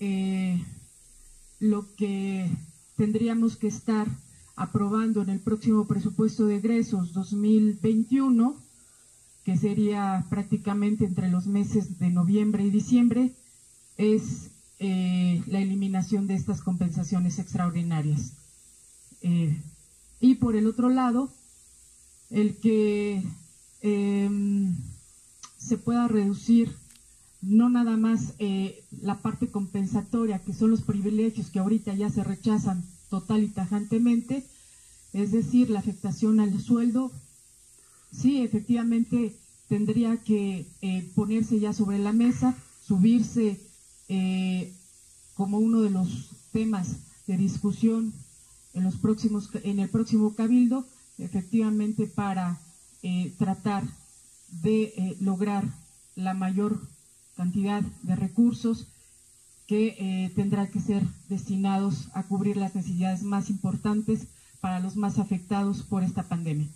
eh, lo que tendríamos que estar aprobando en el próximo presupuesto de egresos 2021, que sería prácticamente entre los meses de noviembre y diciembre, es eh, la eliminación de estas compensaciones extraordinarias. Eh, y por el otro lado, el que em, se pueda reducir no nada más eh, la parte compensatoria, que son los privilegios que ahorita ya se rechazan total y tajantemente, es decir, la afectación al sueldo, sí, efectivamente tendría que eh, ponerse ya sobre la mesa, subirse eh, como uno de los temas de discusión en los próximos, en el próximo cabildo, efectivamente para tratar de lograr la mayor cantidad de recursos que eh, tendrán que ser destinados a cubrir las necesidades más importantes para los más afectados por esta pandemia.